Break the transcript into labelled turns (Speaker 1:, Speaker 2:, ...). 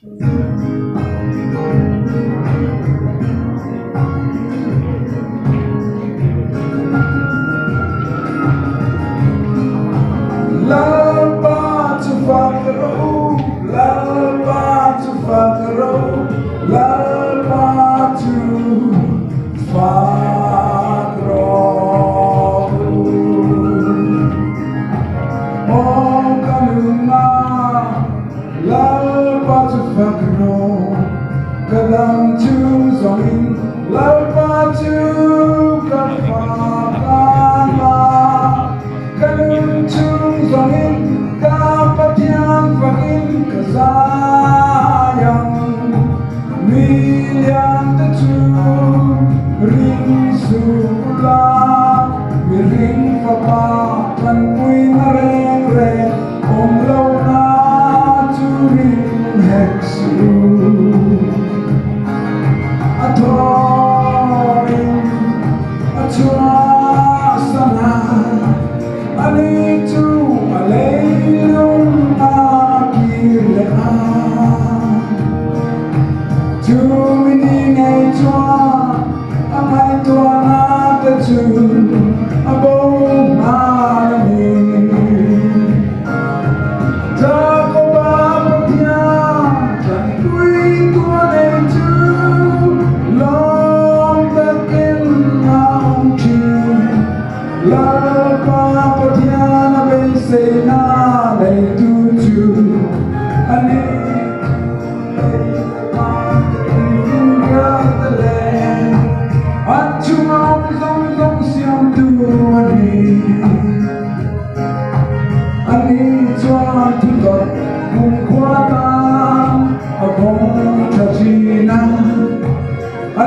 Speaker 1: Thank you. name.